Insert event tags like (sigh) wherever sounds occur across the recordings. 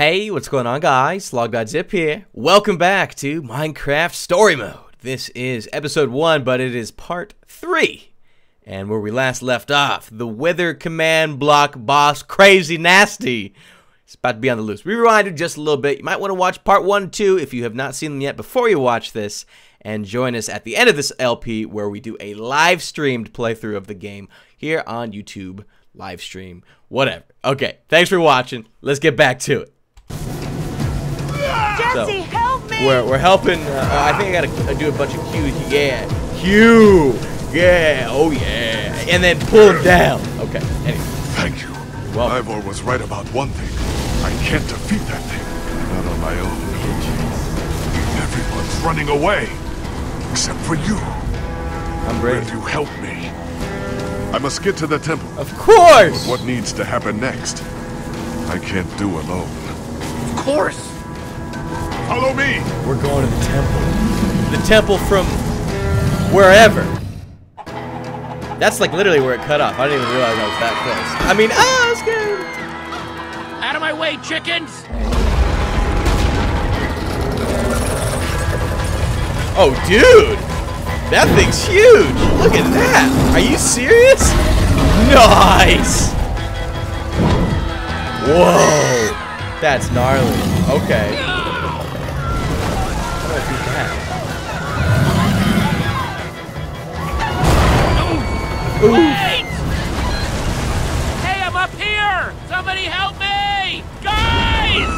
Hey, what's going on guys? Log.zip here. Welcome back to Minecraft Story Mode. This is episode 1, but it is part 3. And where we last left off, the Wither Command Block boss Crazy Nasty is about to be on the loose. We rewinded just a little bit. You might want to watch part 1 and 2 if you have not seen them yet before you watch this. And join us at the end of this LP where we do a live streamed playthrough of the game here on YouTube, live stream, whatever. Okay, thanks for watching. Let's get back to it. Jesse, help me! We're, we're helping. Uh, I think I gotta do a bunch of cues. Yeah. Q. Yeah. Oh, yeah. And then pull him down. Okay. Anyway. Thank you. Well, Ivor was right about one thing. I can't defeat that thing. Not on my own. Everyone's running away. Except for you. I'm Will ready. you help me? I must get to the temple. Of course. But What needs to happen next? I can't do alone. Of course. Follow me! We're going to the temple. The temple from wherever. That's like literally where it cut off. I didn't even realize I was that close. I mean, ah, it's good. Out of my way, chickens! Oh, dude. That thing's huge. Look at that. Are you serious? Nice. Whoa. That's gnarly. Okay. Ooh. Wait! Hey, I'm up here! Somebody help me! Guys!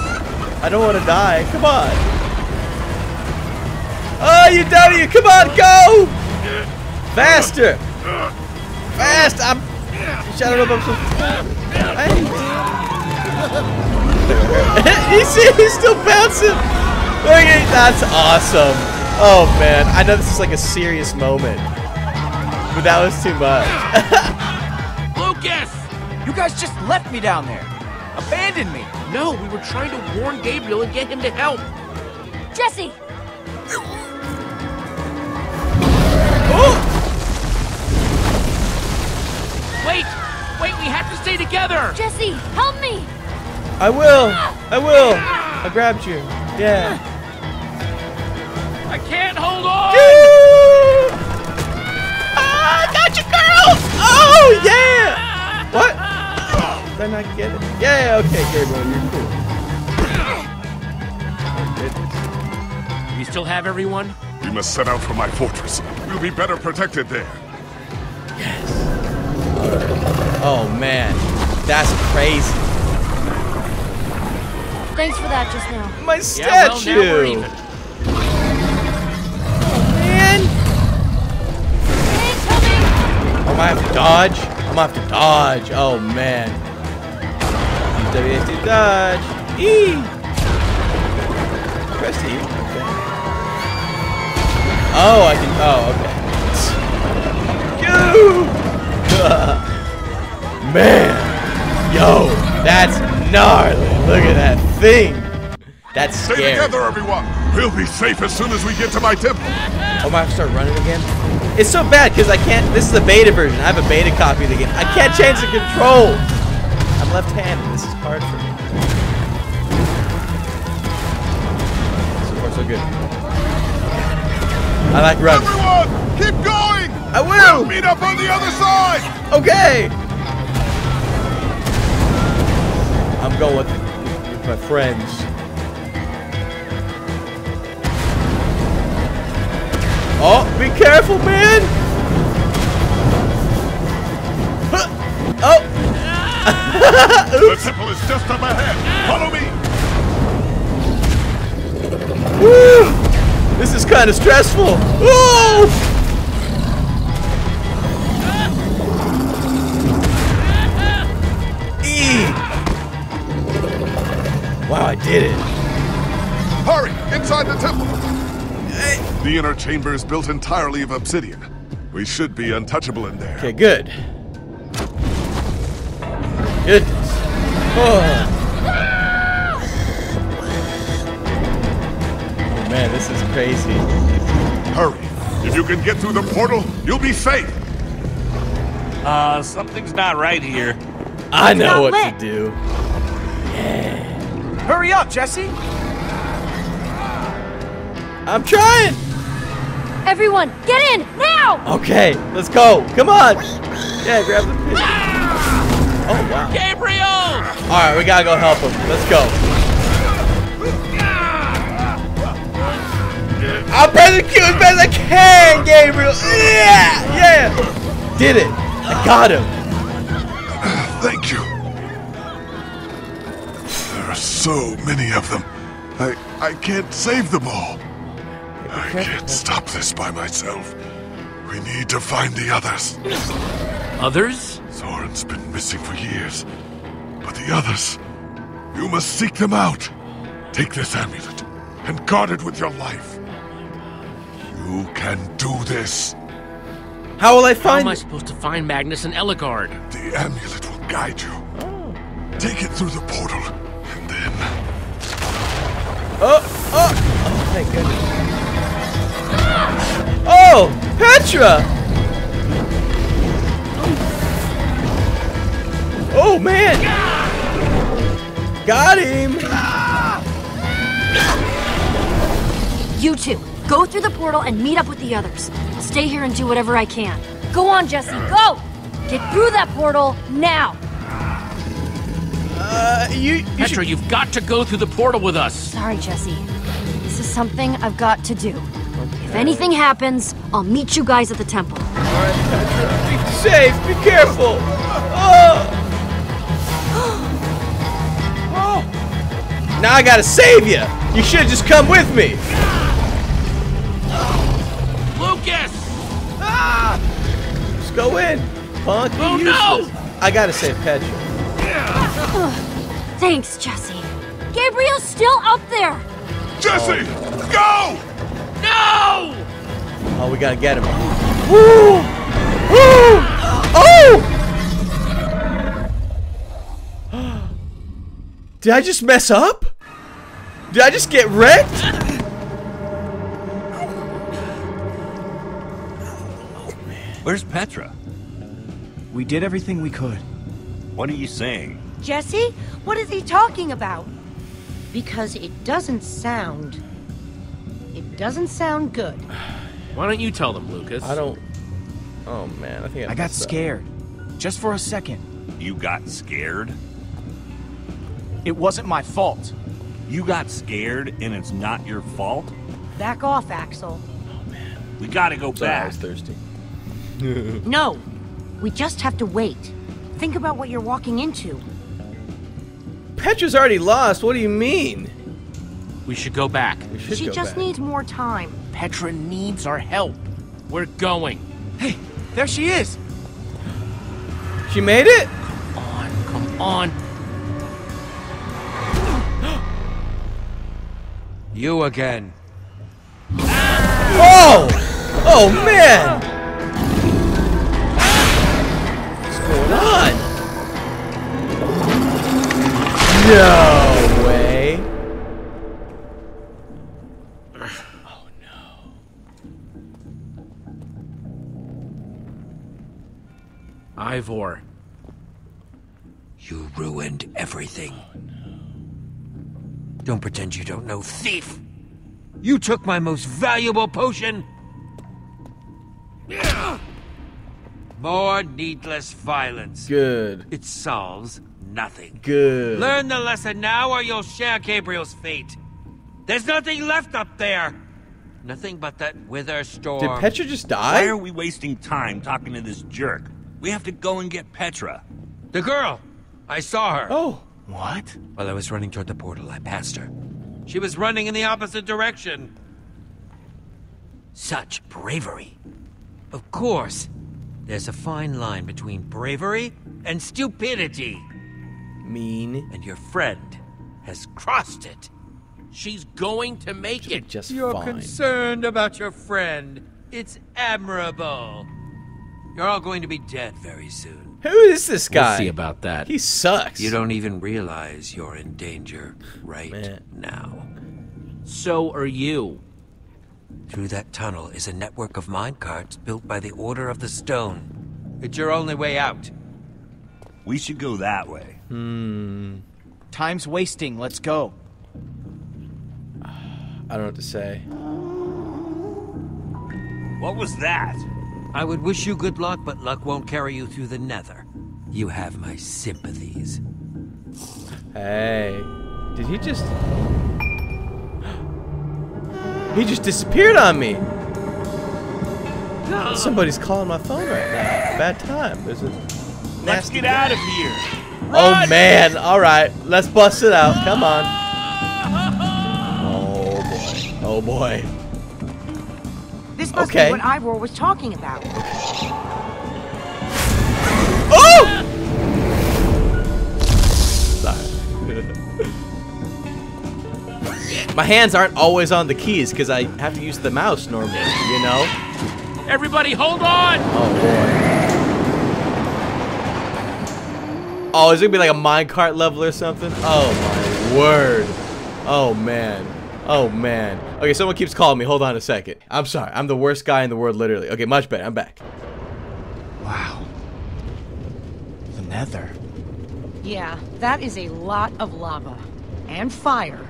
I don't want to die. Come on. Oh, you W. Come on, go. Faster. Fast. I'm. Shut up. I'm so. Hey. (laughs) he's, he's still bouncing. Look at That's awesome. Oh, man. I know this is like a serious moment. But that was too much. (laughs) Lucas! You guys just left me down there. Abandoned me. No, we were trying to warn Gabriel and get him to help. Jesse! Wait! Wait, we have to stay together! Jesse, help me! I will. I will. I grabbed you. Yeah. Oh, yeah! What? Did I not get it? Yeah, okay, Gabriel, you're cool. Oh, goodness. We still have everyone? We must set out for my fortress. We'll be better protected there. Yes. Oh, man. That's crazy. Thanks for that just now. My Yeah, well, I have to dodge? I'm gonna have to dodge. Oh, man. Use WSD dodge. E! Press E. Okay. Oh, I can. Oh, okay. Go! (laughs) Man! Yo! That's gnarly! Look at that thing! That's Stay scary. together, everyone! We'll be safe as soon as we get to my temple. Oh, I have to start running again? It's so bad because I can't. This is the beta version. I have a beta copy of the game. I can't change the controls. I'm left-handed. This is hard for me. So far, so good. I like runs. Everyone, keep going! I We'll meet up on the other side! Okay. I'm going with my friends. Oh, be careful, man! Oh, (laughs) The temple is just up ahead. Follow me! woo! This is kind of stressful. Woo! E. Wow, I did it. Hurry, inside the temple! The inner chamber is built entirely of obsidian. We should be untouchable in there. Okay, good. Goodness. Oh. Oh, man, this is crazy. Hurry. If you can get through the portal, you'll be safe. Uh, something's not right here. I know what lit. to do. Yeah. Hurry up, Jesse! I'm trying. Everyone, get in now! Okay, let's go. Come on. Yeah, grab the fish. Oh wow. Gabriel! All right, we gotta go help him. Let's go. I'll prosecute as best I can, Gabriel. Yeah, yeah. Did it. I got him. Thank you. There are so many of them. I I can't save them all. I can't stop this by myself. We need to find the others. Others? Soren's been missing for years. But the others, you must seek them out. Take this amulet and guard it with your life. You can do this. How will I find? How am I supposed to find Magnus and Ellegaard? The amulet will guide you. Take it through the portal, and then Oh, oh, oh, thank goodness. Oh, Petra! Oh, man! Got him! You two, go through the portal and meet up with the others. I'll stay here and do whatever I can. Go on, Jesse, go! Get through that portal now! Uh, you, you Petra, should... you've got to go through the portal with us. Sorry, Jesse. This is something I've got to do. If anything happens, I'll meet you guys at the temple. Alright, Petra, be safe, be careful! Oh! oh! Now I gotta save you! You should've just come with me! Lucas! Ah. Just go in! Punk, you Oh, no! useless. I gotta save Petra. Thanks, Jesse. Gabriel's still up there! Jesse, go! No! Oh, we gotta get him. Woo! Woo! Oh! Did I just mess up? Did I just get wrecked? Where's Petra? We did everything we could. What are you saying? Jesse, what is he talking about? Because it doesn't sound. It doesn't sound good. Why don't you tell them, Lucas? I don't. Oh man, I think I, I got messed up. scared. Just for a second. You got scared? It wasn't my fault. You got scared and it's not your fault? Back off, Axel. Oh, man. We gotta go Sorry, I back. was thirsty. (laughs) (laughs) No. We just have to wait. Think about what you're walking into. Petra's already lost. What do you mean? We should go back. We should she go just back. needs more time. Petra needs our help. We're going. Hey, there she is. She made it. Come on, come on. (gasps) You again. Oh! Oh man! What's going on? No Ivor. You ruined everything. Don't pretend you don't know, thief! You took my most valuable potion! More needless violence. Good. It solves nothing. Good. Learn the lesson now or you'll share Gabriel's fate. There's nothing left up there! Nothing but that wither storm. Did Petra just die? Why are we wasting time talking to this jerk? We have to go and get Petra. The girl! I saw her. Oh. What? While I was running toward the portal, I passed her. She was running in the opposite direction. Such bravery. Of course, there's a fine line between bravery and stupidity. Mean. And your friend has crossed it. She's going to make it. Just You're fine. concerned about your friend. It's admirable. You're all going to be dead very soon. Who is this We'll guy? see about that. He sucks. You don't even realize you're in danger right Man. now. So are you. Through that tunnel is a network of minecarts built by the Order of the Stone. It's your only way out. We should go that way. Hmm. Time's wasting. Let's go. (sighs) I don't know what to say. What was that? I would wish you good luck, but luck won't carry you through the nether. You have my sympathies. Hey, did he just? (gasps) He just disappeared on me. (gasps) Somebody's calling my phone right now. Bad time. There's a Let's nasty get out of here. Oh man! All right, let's bust it out. Come on. (laughs) Oh boy. Oh boy. This must Okay. be what Ivor was talking about. Oh! Sorry. (laughs) My hands aren't always on the keys because I have to use the mouse normally. You know? Everybody, hold on! Oh boy. Oh, is it gonna be like a minecart level or something? Oh my word. Oh man. Oh man. Okay, someone keeps calling me. Hold on a second. I'm sorry. I'm the worst guy in the world, literally. Okay, much better. I'm back. Wow. The nether. Yeah, that is a lot of lava. And fire.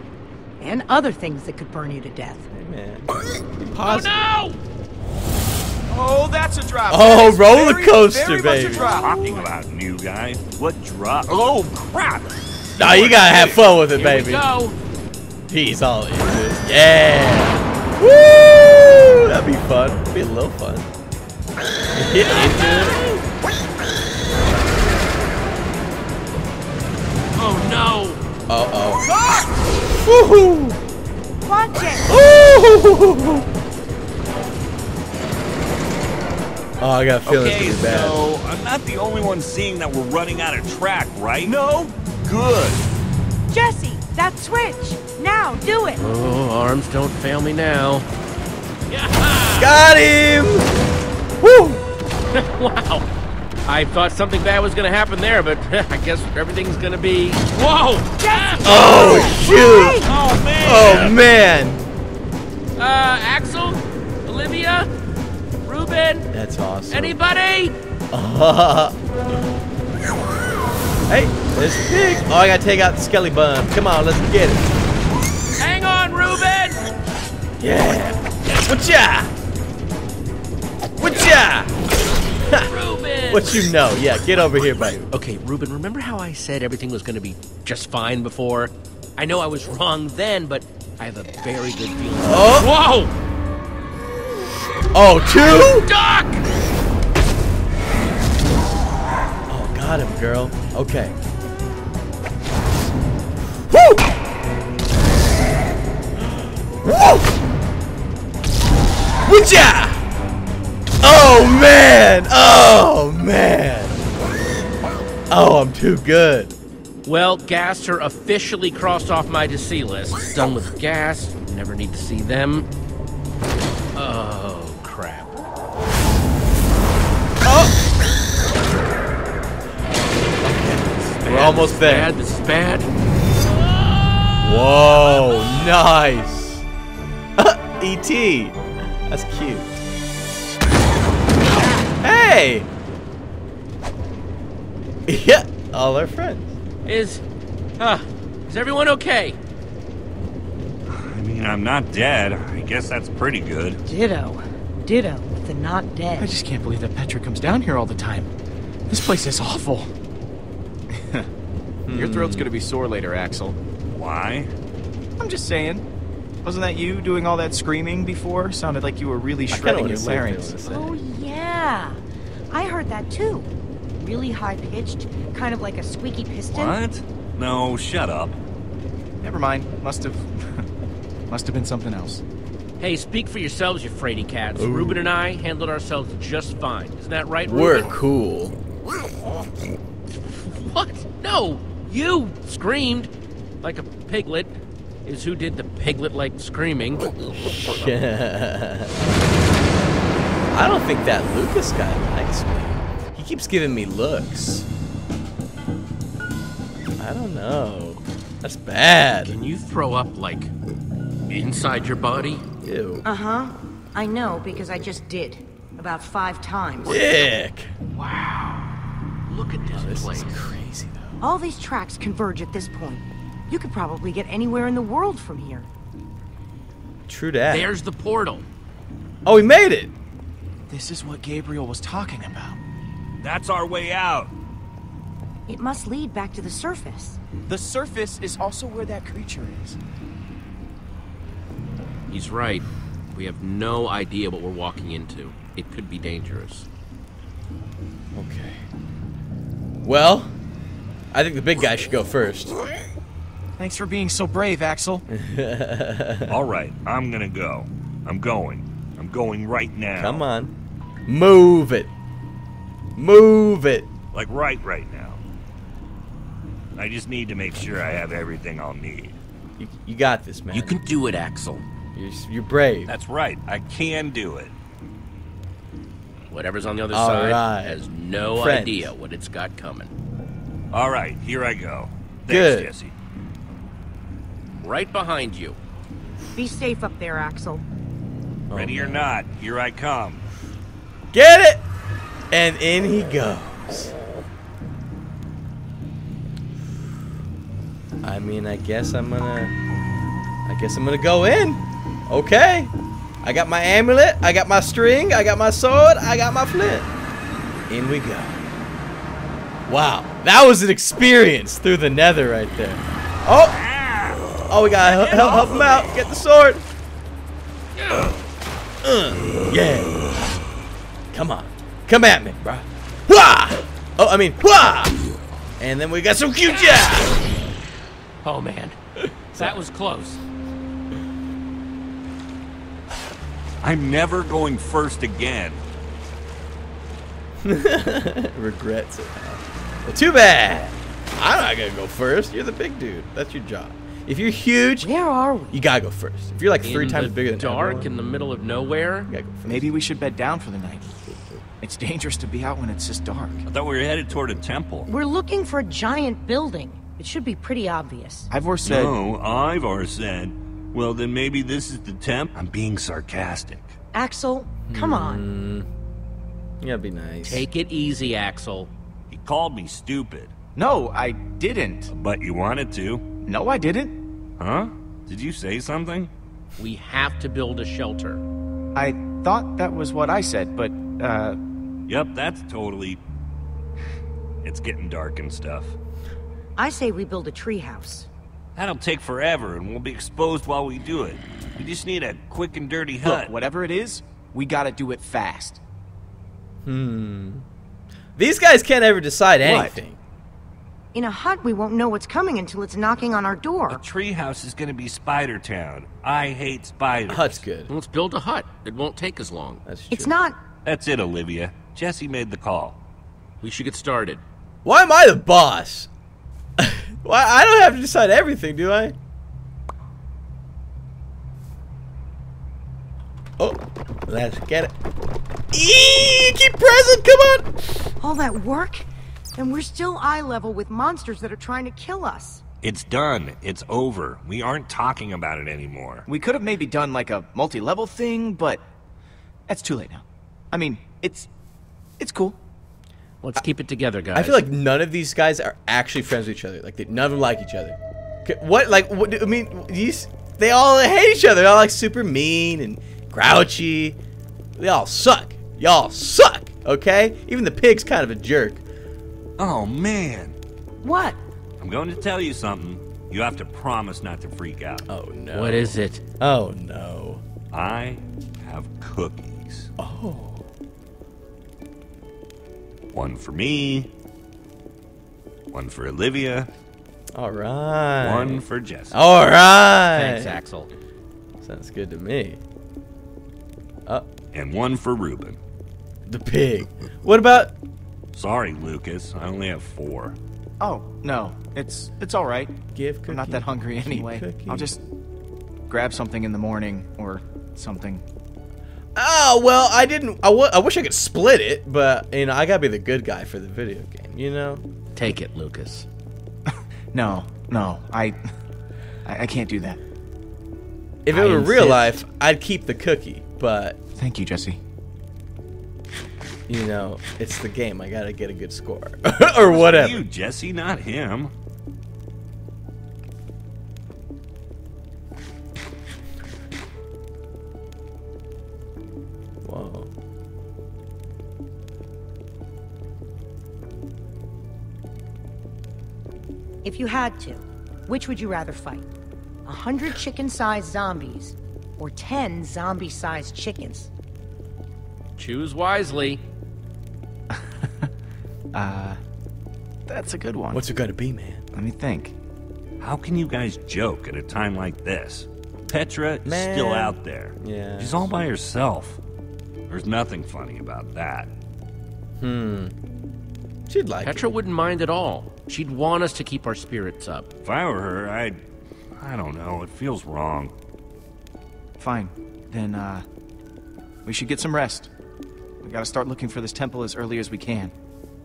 And other things that could burn you to death. Hey man. Be (laughs) Oh, oh no! Oh, that's a drop. Oh, That is roller very, coaster, very much baby. a drop. Talking about new guy. What drop? Oh crap! Nah, you gotta have fun with it, Here we baby. go. He's all into it. Yeah. Woo! That'd be fun. Be a little fun. Get into it. Oh no! Uh oh. Woohoo! Watch it! Ooh! Oh, I got a feeling Okay, it's gonna be bad. so I'm not the only one seeing that we're running out of track, right? No. Good. Jesse, that switch! Now, do it! Oh, arms don't fail me now. Got him! Woo! (laughs) wow. I thought something bad was gonna happen there, but (laughs) I guess everything's gonna be. Whoa! Oh, shoot! Oh man. Oh, man! Uh, Axel? Olivia? Reuben? That's awesome. Anybody? (laughs) hey, there's a pig. Oh, I gotta take out the skelly bun. Come on, let's get it. Hang on, Reuben! Yeah. Whatcha? Whatcha? Reuben! What you know? Yeah, get over here, buddy. Okay, Reuben, remember how I said everything was gonna be just fine before? I know I was wrong then, but I have a very good feeling. Oh, Whoa! oh, two? Duck! Oh, got him, girl. Okay. Woo! Woo! Whatcha? Oh man! Oh man! Oh, I'm too good. Well, ghasts are officially crossed off my to see list. Done with ghasts. Never need to see them. Oh, crap. Oh! We're almost there. Bad, this is bad. Whoa, nice. (laughs) E.T. That's cute. Hey! (laughs) Yeah, all our friends. Is. Uh, is everyone okay? I mean, I'm not dead. I guess that's pretty good. Ditto. Ditto with the not dead. I just can't believe that Petra comes down here all the time. This place is awful. (laughs) Your throat's gonna be sore later, Axel. Why? I'm just saying. Wasn't that you doing all that screaming before? Sounded like you were really I shredding your say larynx. Oh, yeah. I heard that too. Really high pitched, kind of like a squeaky piston. What? No, shut up. Never mind. Must have. (laughs) must have been something else. Hey, speak for yourselves, you fraidy cats. Reuben and I handled ourselves just fine. Isn't that right, Reuben? We're cool. (laughs) What? No! You screamed like a piglet. Is who did the piglet like screaming. (laughs) I don't think that Lucas guy likes me. He keeps giving me looks. I don't know. That's bad. Can you throw up like inside your body? Ew. Uh huh. I know because I just did. About five times. Dick. Wow. Look at this, This place. is crazy though. All these tracks converge at this point. You could probably get anywhere in the world from here. True that. There's the portal. Oh, we made it. This is what Gabriel was talking about. That's our way out. It must lead back to the surface. The surface is also where that creature is. He's right. We have no idea what we're walking into. It could be dangerous. Okay. Well, I think the big guy should go first. Thanks for being so brave, Axel. (laughs) All right, I'm gonna go. I'm going. I'm going right now. Come on. Move it. Move it. Like right right now. I just need to make sure I have everything I'll need. You, you got this, man. You can do it, Axel. You're, you're brave. That's right. I can do it. Whatever's on the other All side right. has no Friends. idea what it's got coming. All right, here I go. Thanks, Good. Jesse. Right behind you. Be safe up there, Axel. Ready or not, here I come. Get it! And in he goes. I mean, I guess I'm gonna. I guess I'm gonna go in. Okay. I got my amulet, I got my string, I got my sword, I got my flint. In we go. Wow, that was an experience through the nether right there. Oh! Oh, we gotta help, help, help him out. Get the sword. Uh, yeah. Come on. Come at me, bro. Wah! Oh, I mean, wah! And then we got some cute jab. Oh man, that was close. I'm never going first again. (laughs) Regrets it. Well, too bad. I'm not gonna go first. You're the big dude. That's your job. If you're huge, Where are we? you gotta go first. If you're like three in times the bigger than dark everyone, in the middle of nowhere. you gotta go first. Maybe we should bed down for the night. It's dangerous to be out when it's this dark. I thought we were headed toward a temple. We're looking for a giant building. It should be pretty obvious. Ivor said, No, Ivor said. Well, then maybe this is the temp. I'm being sarcastic. Axel, come on. Hmm. You gotta be nice. Take it easy, Axel. He called me stupid, No, I didn't. but you wanted to. No, I didn't. Huh? Did you say something? We have to build a shelter. I thought that was what I said, but, uh, Yep, that's totally. It's getting dark and stuff. I say we build a treehouse. That'll take forever, and we'll be exposed while we do it. We just need a quick and dirty hut. look, whatever it is, we gotta do it fast. Hmm. These guys can't ever decide What? Anything. In a hut, we won't know what's coming until it's knocking on our door. A door. treehouse is gonna be Spider Town. I hate spiders. Hut's good. Let's build a hut. It won't take as long. That's true. It's not. That's it, Olivia. Jesse made the call. We should get started. Why am I the boss? (laughs) Why I don't have to decide everything, do I? Oh, let's get it. Eee, keep pressing, come on. All that work? And we're still eye level with monsters that are trying to kill us. It's done. It's over. We aren't talking about it anymore. We could have maybe done like a multi-level thing, but that's too late now. I mean, it's it's cool. Let's keep it together, guys. I feel like none of these guys are actually friends with each other. Like they, none of them like each other. Okay, What like what? I mean, these they all hate each other. They're all like super mean and grouchy. They all suck. Y'all suck. Okay, even the pig's kind of a jerk. Oh, man. What? I'm going to tell you something. You have to promise not to freak out. Oh no. What is it? Oh no. I have cookies. Oh. One for me. One for Olivia. All right. One for Jesse. All right. Thanks, Axel. Sounds good to me. Uh, And one for Reuben. the pig. What about? Sorry, Lucas. I only have four. Oh no, it's it's all right. Give I'm not that hungry anyway. cookie. I'll just grab something in the morning or something. Oh well, I didn't. I, w- I wish I could split it, but you know I gotta be the good guy for the video game. You know. Take it, Lucas. (laughs) No, no, I I, I can't do that. If it I were real life, I'd keep the cookie, but Thank you, Jesse. You know it's the game. I gotta get a good score (laughs) or whatever. You, Jesse, not him. Oh. If you had to, which would you rather fight? A hundred chicken-sized zombies, or ten zombie-sized chickens? Choose wisely. Uh, that's a good one. What's it gonna be, man? Let me think. How can you guys joke at a time like this? Petra is Man. still out there. Yeah. She's all by herself. There's nothing funny about that. Hmm. She'd like Petra it. wouldn't mind at all. She'd want us to keep our spirits up. If I were her, I'd. I don't know, it feels wrong. Fine. Then, uh, we should get some rest. We gotta start looking for this temple as early as we can.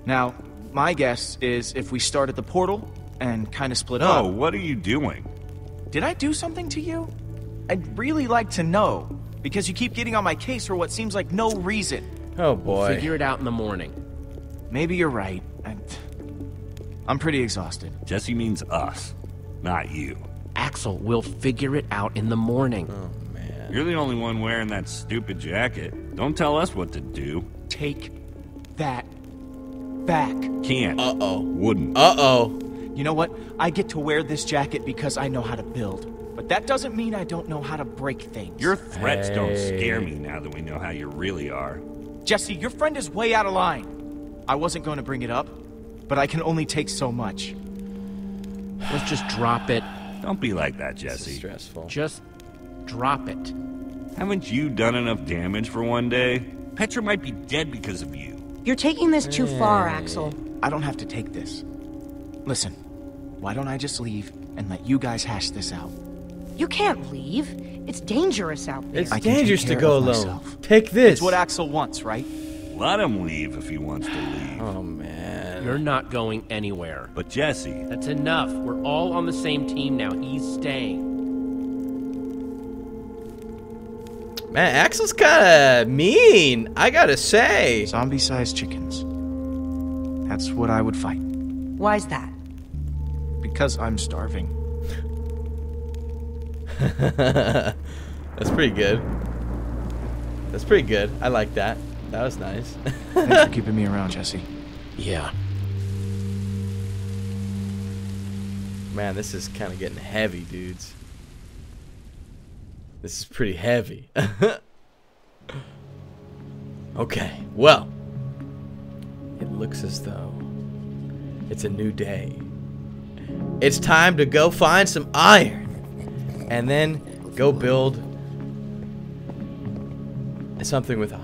Now, my guess is if we start at the portal and kind of split No, up. what are you doing? Did I do something to you? I'd really like to know, because you keep getting on my case for what seems like no reason. Oh boy. Figure it out in the morning. Maybe you're right. I, I'm pretty exhausted. Jesse means us, not you. Axel, we'll figure it out in the morning. oh man. You're the only one wearing that stupid jacket. Don't tell us what to do. Take that back. Can't. Uh oh. Wouldn't. Uh oh. You know what? I get to wear this jacket because I know how to build. But that doesn't mean I don't know how to break things. Your threats don't scare me now that we know how you really are. Jesse, your friend is way out of line. I wasn't going to bring it up, but I can only take so much. Let's just drop it. Don't be like that, Jesse. stressful. Just drop it. Haven't you done enough damage for one day? Petra might be dead because of you. You're taking this too far, Axel. I don't have to take this. Listen, why don't I just leave and let you guys hash this out? You can't leave. It's dangerous out there. It's I dangerous to go alone. myself. Take this. It's what Axel wants, right? Let him leave if he wants to leave. Oh man. You're not going anywhere. But Jesse, That's enough. We're all on the same team now. He's staying. Man, Axel's kind of mean. I gotta say. Zombie-sized chickens. That's what I would fight. Why's that? Because I'm starving. (laughs) That's pretty good. That's pretty good. I like that. That was nice. Thanks for (laughs) keeping me around, Jesse. Yeah. Man, this is kind of getting heavy, dudes. This is pretty heavy. (laughs) okay, well, it looks as though it's a new day. It's time to go find some iron and then go build something with iron.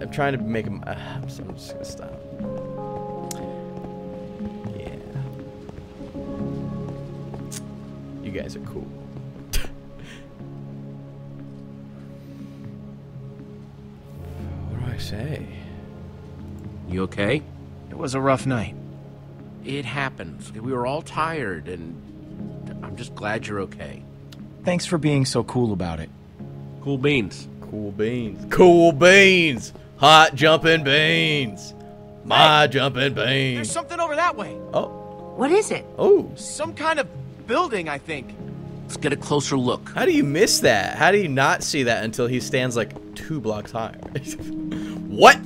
I'm trying to make him. Uh, I'm just gonna stop. Yeah. You guys are cool. Say? You okay? It was a rough night. It happens. We were all tired, and I'm just glad you're okay. Thanks for being so cool about it. Cool beans. Cool beans. Cool beans. Hot jumping beans. My jumping beans. There's something over that way. Oh, What is it? oh. Some kind of building, I think. Let's get a closer look. How do you miss that? How do you not see that until he stands like two blocks higher? (laughs) what?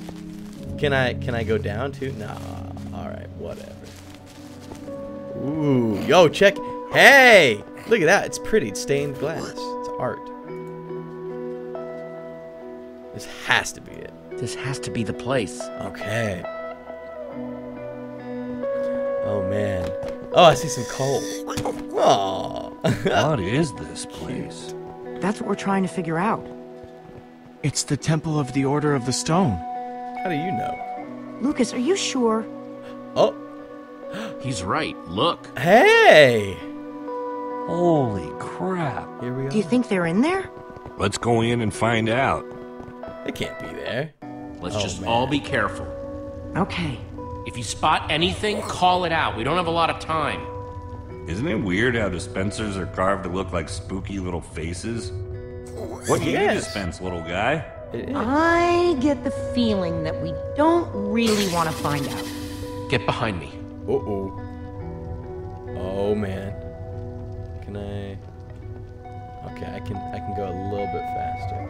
Can I can I go down too? Nah. All right, whatever. Ooh, yo, check. Hey, look at that. It's pretty. It's stained glass. It's art. This has to be it. This has to be the place. Okay. Oh man. Oh, I see some coal. Oh. what (laughs) is this place? That's what we're trying to figure out. It's the Temple of the Order of the Stone. How do you know? Lucas, are you sure? Oh, He's right. Look. hey. Holy crap. Here we are. Do you think they're in there? Let's go in and find out. They can't be there. Let's Oh, just man. all be careful. Okay. If you spot anything, call it out. We don't have a lot of time. Isn't it weird how dispensers are carved to look like spooky little faces? What do you Yes. dispense, little guy? I get the feeling that we don't really want to find out. Get behind me. Uh oh. Oh man. Can I? Okay, I can. I can go a little bit faster.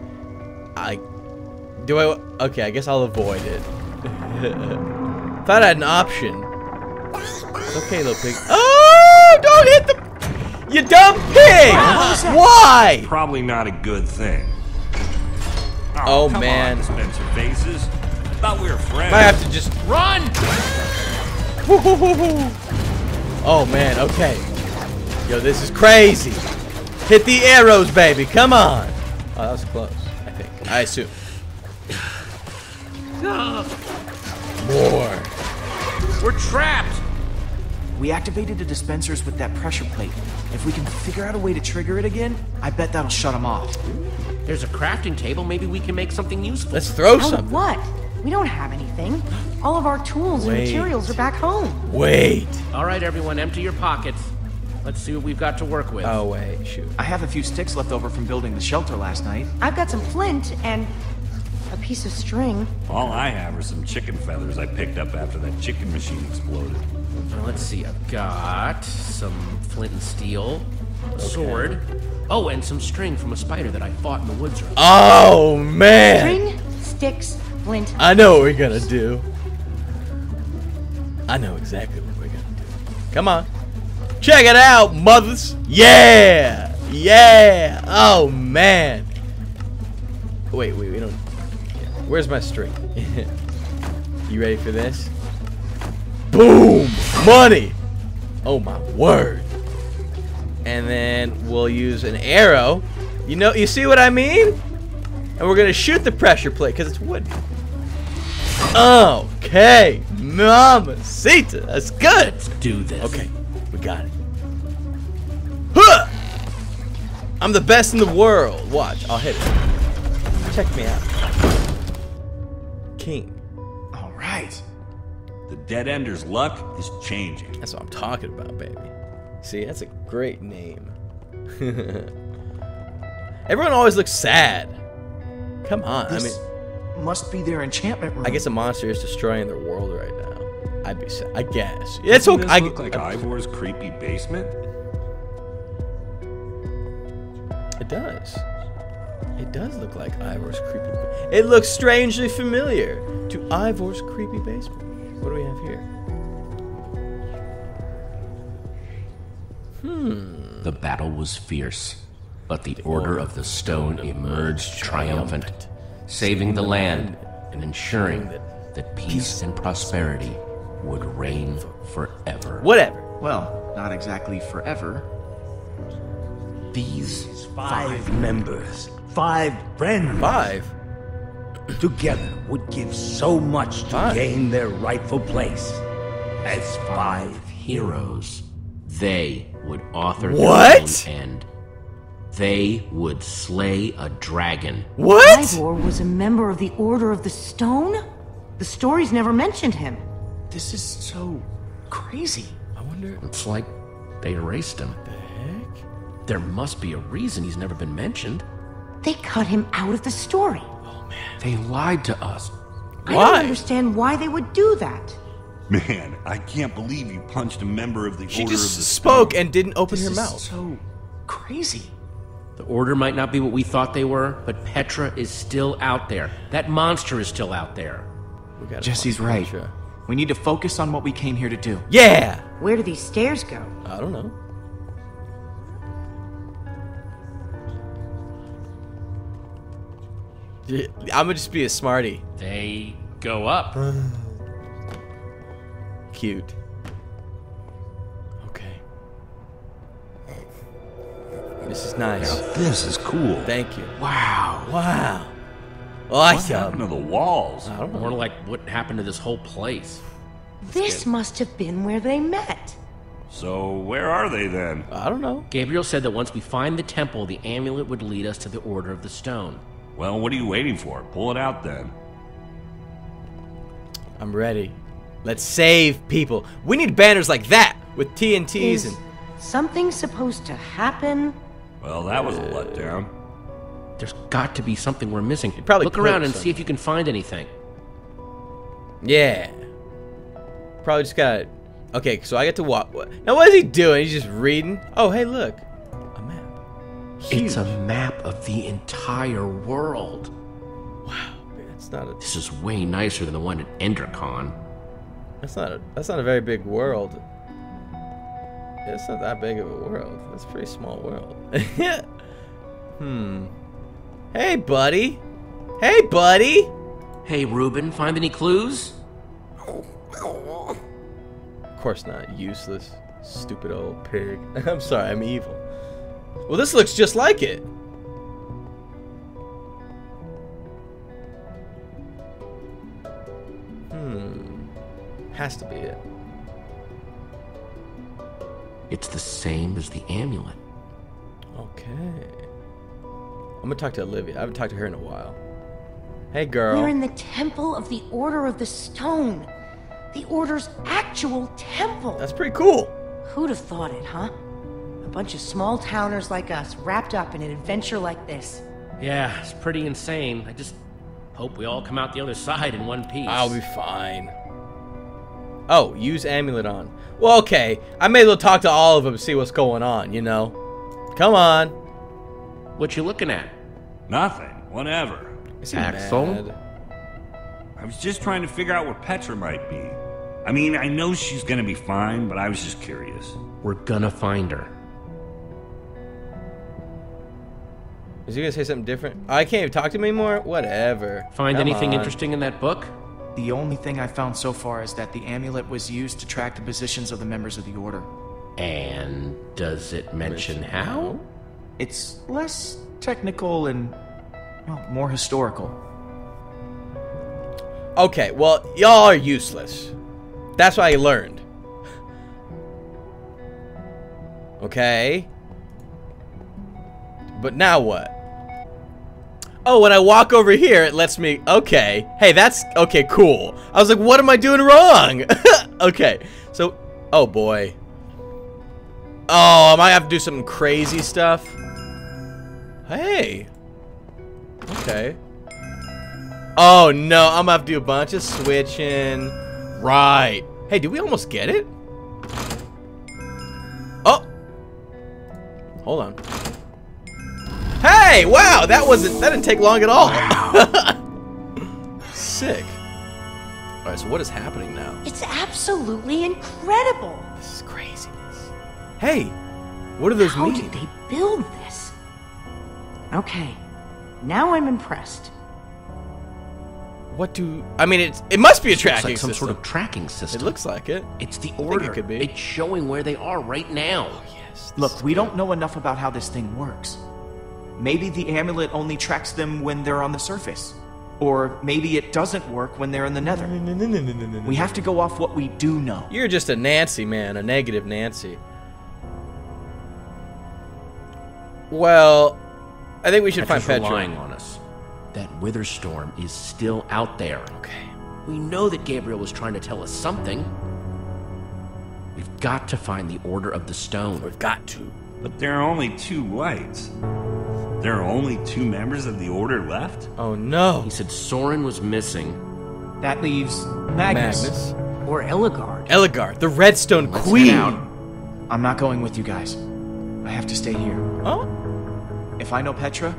I Do I? Okay, I guess I'll avoid it. (laughs) Thought I had an option. It's okay, little pig. Oh! Don't hit the. You dumb pig! Why? Probably not a good thing. Oh, oh, come man. On, Spencer Faces. Thought we were friends. I have to just. Run! Oh man, okay. Yo, this is crazy. Hit the arrows, baby. Come on. Oh, that was close. I think. I assume. More. We're trapped! We activated the dispensers with that pressure plate. If we can figure out a way to trigger it again, I bet that'll shut them off. There's a crafting table. Maybe we can make something useful. Let's throw Out something. what? We don't have anything. All of our tools and materials are back home. Wait. All right, everyone, empty your pockets. Let's see what we've got to work with. Oh wait, shoot. I have a few sticks left over from building the shelter last night. I've got some flint and a piece of string. All I have are some chicken feathers I picked up after that chicken machine exploded. Now, let's see. I've got some flint and steel, a sword. Oh, and some string from a spider that I fought in the woods. earlier. Oh man. String, sticks, flint. I know what we're gonna do. I know exactly what we're gonna do. Come on. Check it out, mothers. Yeah. Yeah. Oh man. Wait, wait, we don't. Where's my string? (laughs) you ready for this? Boom! Money! Oh my word. And then we'll use an arrow. You know, you see what I mean? And we're gonna shoot the pressure plate because it's wood. Okay, Mamacita, that's good. Let's do this. Okay, we got it. Huh! I'm the best in the world. Watch, I'll hit it. Check me out. King. All right. The Dead Ender's luck is changing. That's what I'm talking about, baby. See, that's a great name. (laughs) Everyone always looks sad. Come on, I mean, must be their enchantment room. I guess a monster is destroying their world right now. I'd be sad. I guess. It's Doesn't okay. this I, look like Ivor's creepy basement? It does. It does look like Ivor's creepy. It looks strangely familiar to Ivor's creepy basement. What do we have here? The battle was fierce, but the Order of the Stone emerged triumphant, saving the land and ensuring that peace and prosperity would reign forever. Whatever. Well, not exactly forever. These Five members, five friends Five. together would give so much to Five. gain their rightful place as five. heroes. They would author What? their own end. They would slay a dragon. What? Ivor was a member of the Order of the Stone? The stories never mentioned him. This is so crazy. I wonder. It's like they erased him. What The heck? There must be a reason he's never been mentioned. They cut him out of the story. Oh, man. They lied to us. Why? I Why? don't understand why they would do that. Man, I can't believe you punched a member of the She Order just of the spoke Stone. and didn't open This her is mouth. so crazy. The Order might not be what we thought they were, but Petra is still out there. That monster is still out there. We gotta Jesse's right. Petra. We need to focus on what we came here to do. Yeah. Where do these stairs go? I don't know. I'm gonna just be a smarty. They go up. (sighs) (laughs) Cute. Okay. This is nice. Now This is cool. Thank you. Wow. Wow. What Awesome. happened to the walls? I don't know. More like what happened to this whole place. This must have been where they met. So where are they then? I don't know. Gabriel said that once we find the temple, the amulet would lead us to the Order of the Stone. Well, what are you waiting for? Pull it out then. I'm ready. Let's save people. We need banners like that with TNTs Is and something supposed to happen? Well, that was a letdown. There's got to be something we're missing. probably Look put around and some- see if you can find anything. yeah. Probably just got. Okay, so I get to walk. what- Now what is he doing? He's just reading. Oh, hey, look, a map. It's a map of the entire world. Wow, That's not a. This is way nicer than the one at Endercon. That's not a. That's not a very big world. It's not that big of a world. It's a pretty small world. (laughs) hmm. Hey, buddy. Hey, buddy. Hey, Reuben, find any clues? Of course not. Useless. Stupid old pig. (laughs) I'm sorry, I'm evil. Well, this looks just like it. Has to be it. It's the same as the amulet. Okay. I'm gonna talk to Olivia. I haven't talked to her in a while. Hey, girl. We're in the Temple of the Order of the Stone. The Order's actual temple. That's pretty cool. Who'd have thought it, huh? A bunch of small towners like us wrapped up in an adventure like this. Yeah, it's pretty insane. I just hope we all come out the other side in one piece. I'll be fine. Oh, use amulet on. Well, okay. I may as well talk to all of them, see what's going on, you know? Come on. What you looking at? Nothing. Whatever. Is he Axel? mad? I was just trying to figure out where Petra might be. I mean, I know she's gonna be fine, but I was just curious. We're gonna find her. Is he gonna say something different? I can't even talk to him anymore? Whatever. Find Come anything on. interesting in that book? The only thing I found so far is that the amulet was used to track the positions of the members of the Order. And does it mention how? It's less technical and, well, more historical. Okay, well, y'all are useless. That's what I learned. Okay. But now what? Oh, when I walk over here, it lets me... Okay. Hey, that's... Okay, cool. I was like, what am I doing wrong? (laughs) okay. So... Oh, boy. Oh, I might have to do some crazy stuff. Hey. Okay. Oh no, I'm gonna have to do a bunch of switching. Right. Hey, did we almost get it? Oh. Hold on. Hey, wow, that wasn't that didn't take long at all. Sick. Alright, so what is happening now? It's absolutely incredible. This is craziness. Hey, what do those How mean? did they build this? Okay, now I'm impressed. What do I mean? It's it must be a This looks tracking like some system. sort of tracking system. It looks like it. It's the think it could be. It's showing where they are right now. Oh, yes. Look, we don't know enough about how this thing works. Maybe the amulet only tracks them when they're on the surface. Or maybe it doesn't work when they're in the nether. We have to go off what we do know. You're just a Nancy, man, a negative Nancy. Well, I think we should Petra's find Petra. relying on us. That wither storm is still out there. Okay. We know that Gabriel was trying to tell us something. We've got to find the Order of the Stone. We've got to. But there are only two lights. There are only two members of the Order left? Oh no. He said Soren was missing. That leaves Magnus. Magnus. Or Ellegaard. Ellegaard, the Redstone Let's Queen. head out. I'm not going with you guys. I have to stay here. Oh, If I know Petra,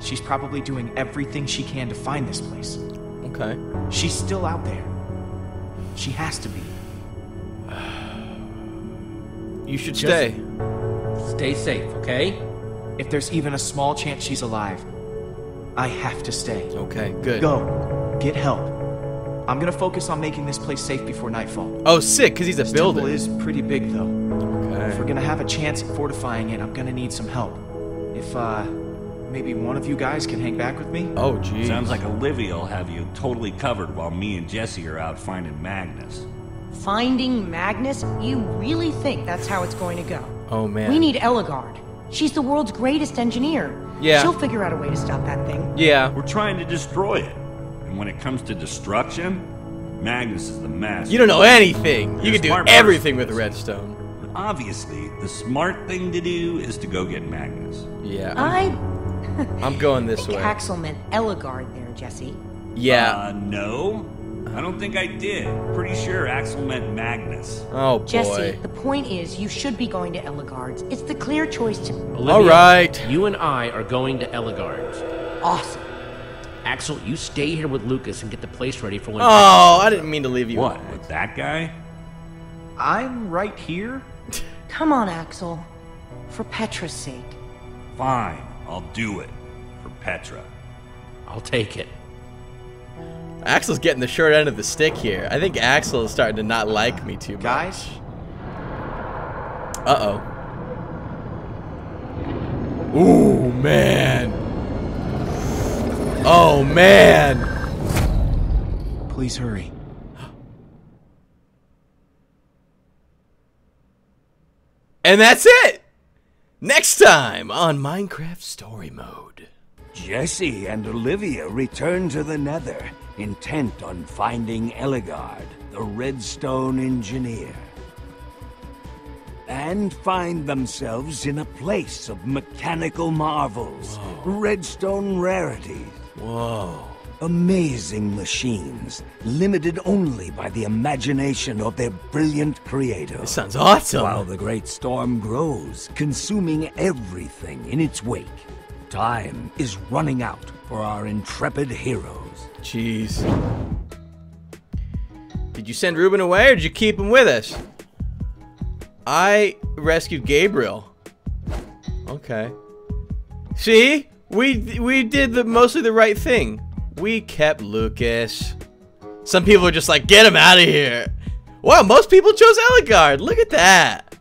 she's probably doing everything she can to find this place. okay. She's still out there. She has to be. (sighs) You should Just- stay. Stay safe, okay? If there's even a small chance she's alive, I have to stay. Okay, good. Go. Get help. I'm gonna focus on making this place safe before nightfall. Oh, sick, because he's a This temple builder. is pretty big, though. Okay. If we're gonna have a chance at fortifying it, I'm gonna need some help. If, uh, maybe one of you guys can hang back with me? Oh, geez. Sounds like Olivia will have you totally covered while me and Jesse are out finding Magnus. Finding Magnus? You really think that's how it's going to go? Oh, man. We need Ellegaard. She's the world's greatest engineer. Yeah. She'll figure out a way to stop that thing. Yeah. We're trying to destroy it. And when it comes to destruction, Magnus is the master. You don't know anything. You can do everything person. with redstone. Obviously, the smart thing to do is to go get Magnus. Yeah. I I'm going this (laughs) think way. Axel meant Ellegaard there, Jesse. Yeah. Uh, no. I don't think I did. Pretty sure Axel meant Magnus. Oh, boy. Jesse, the point is, you should be going to Ellegaard's. It's the clear choice to. Olivia, All right. You and I are going to Ellegaard's. Awesome. Axel, you stay here with Lucas and get the place ready for when. Oh, I didn't mean to leave you. What, with that guy? I'm right here. (laughs) Come on, Axel. For Petra's sake. Fine, I'll do it. For Petra. I'll take it. Axel's getting the short end of the stick here. I think Axel is starting to not like me too much. Guys? Uh oh. Ooh, man. Oh, man. Please hurry. (gasps) And that's it. Next time on Minecraft Story Mode. Jesse and Olivia return to the Nether, intent on finding Ellegaard, the Redstone Engineer. And find themselves in a place of mechanical marvels, redstone rarities. Whoa. Amazing machines, limited only by the imagination of their brilliant creator. This sounds awesome. While the great storm grows, consuming everything in its wake. Time is running out for our intrepid heroes. Jeez. Did you send Reuben away or did you keep him with us? I rescued Gabriel. Okay. See? We we did the mostly the right thing. We kept Lucas. Some people are just like, get him out of here. Wow, most people chose Ellegaard. Look at that.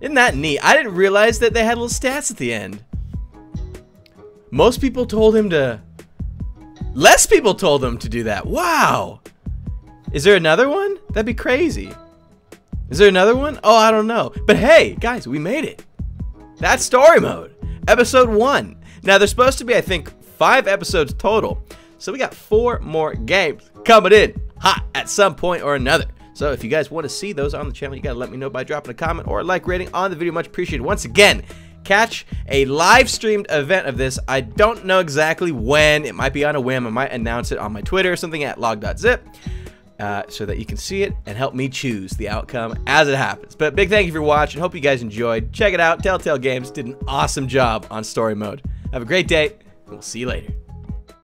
Isn't that neat? I didn't realize that they had little stats at the end. Most people told him to... Less people told them to do that. Wow. Is there another one? That'd be crazy. Is there another one? Oh, I don't know. But hey, guys, we made it. That's story mode. Episode 1. Now, there's supposed to be, I think, five episodes total. So we got four more games coming in hot at some point or another. So if you guys want to see those on the channel, you got to let me know by dropping a comment or a like rating on the video. Much appreciated. Once again, catch a live streamed event of this. I don't know exactly when. It might be on a whim. I might announce it on my Twitter or something at log.zip. Uh, so that you can see it and help me choose the outcome as it happens. But big thank you for watching. Hope you guys enjoyed. Check it out. Telltale Games did an awesome job on story mode. Have a great day, and we'll see you later.